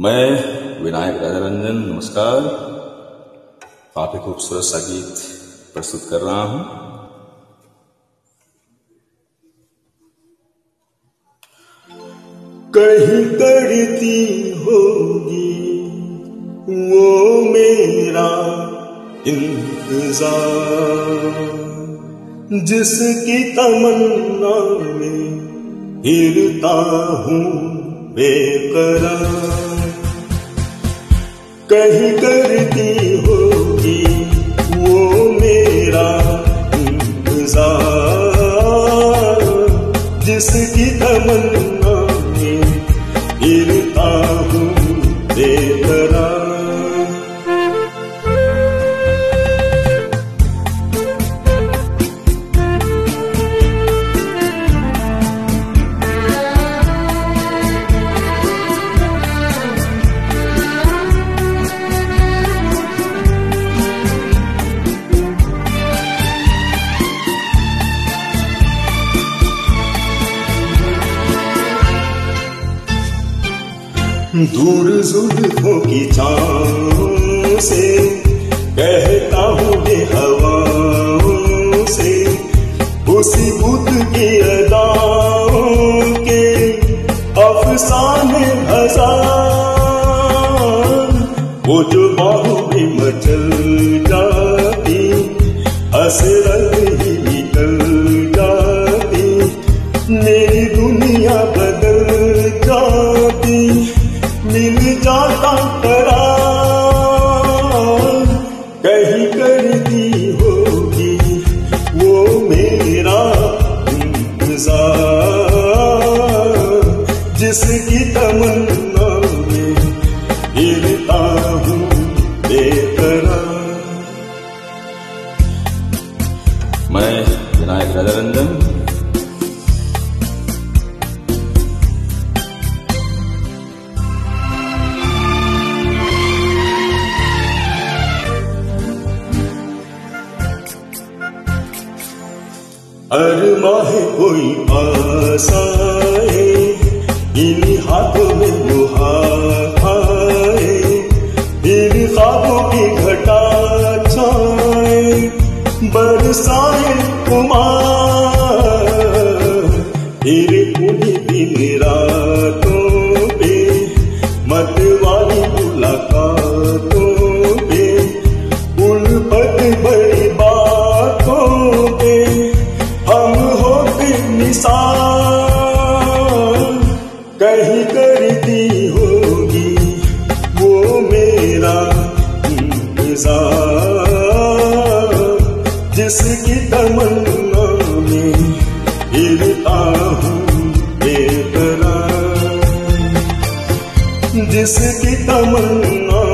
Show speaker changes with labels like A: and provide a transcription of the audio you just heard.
A: मैं विनायक राजा रंजन नमस्कार। काफ़ी खूबसूरत सा गीत प्रस्तुत कर रहा हूँ।
B: कहीं करती होगी वो मेरा इंतज़ार। जिसकी तमन्ना में हिरता हूँ बेकरार। कहीं करती होगी दूर जुल्फों की छाओं से कहता हूँ हवाओं से, उसी बुद्ध की अदाओं के अफसाने हज़ार वो जो बाहू भी मचल जाती हसरत ही निकल जाती, मेरी दुनिया बदल जाती। जाता करार। कहीं करती होगी, वो मेरा इंतज़ार। जिसकी तमन्ना में हिरता हूँ बेकरार।
A: मैं विनायक राजा रंजन
B: अरमा है कोई पास इन हाथों में मुहार आए इन खाबों की घटा छाए बरसाए कुमार। कहीं करती होगी वो मेरा इंतज़ार। जिसकी तमन्ना में गिरता हूँ बेतरा जिसकी तमन्ना